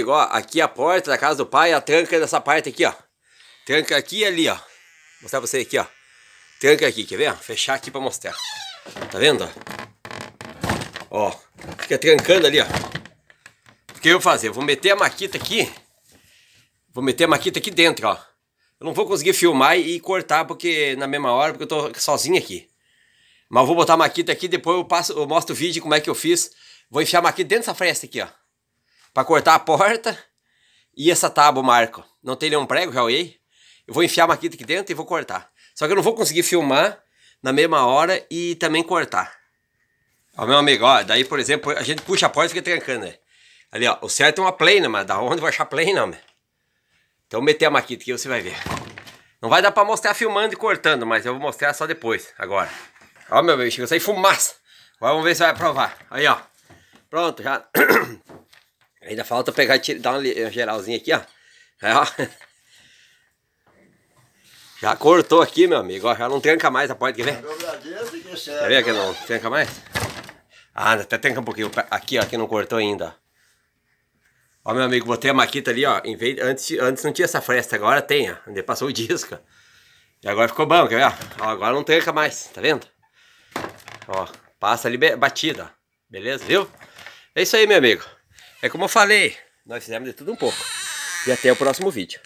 Ó, aqui a porta da casa do pai, a tranca dessa parte aqui, ó. Tranca aqui e ali, ó. Vou mostrar pra você aqui, ó. Tranca aqui, quer ver? Fechar aqui pra mostrar. Tá vendo? Ó, fica trancando ali, ó. O que eu vou fazer? Eu vou meter a maquita aqui. Vou meter a maquita aqui dentro, ó. Eu não vou conseguir filmar e cortar porque na mesma hora, porque eu tô sozinho aqui. Mas eu vou botar a maquita aqui, depois eu, passo, eu mostro o vídeo como é que eu fiz. Vou enfiar a maquita dentro dessa fresta aqui, ó para cortar a porta e essa tábua marco. Não tem nenhum prego, já olhei. Eu vou enfiar a maquita aqui dentro e vou cortar. Só que eu não vou conseguir filmar na mesma hora e também cortar. Ó, meu amigo, ó, daí, por exemplo, a gente puxa a porta e fica trancando, né? Ali, ó, o certo é uma plana, mas da onde eu vou achar plana, né? Então, eu meter a maquita aqui, você vai ver. Não vai dar pra mostrar filmando e cortando, mas eu vou mostrar só depois, agora. Ó, meu chegou a sair fumaça. Agora vamos ver se vai provar. Aí, ó. Pronto, já... Ainda falta pegar e dar uma geralzinha aqui, ó. É, ó. Já cortou aqui, meu amigo. Ó, já não tranca mais a porta, quer ver? Quer ver que não tranca mais? Ah, até tranca um pouquinho. Aqui, ó, que não cortou ainda. Ó, meu amigo, botei a maquita ali, ó. Em vez, antes, antes não tinha essa fresta, agora tem, ó. Onde passou o disco. E agora ficou bom, quer ver? Ó, agora não tranca mais, tá vendo? Ó, passa ali batida. Beleza, viu? É isso aí, meu amigo. É como eu falei, nós fizemos de tudo um pouco. E até o próximo vídeo.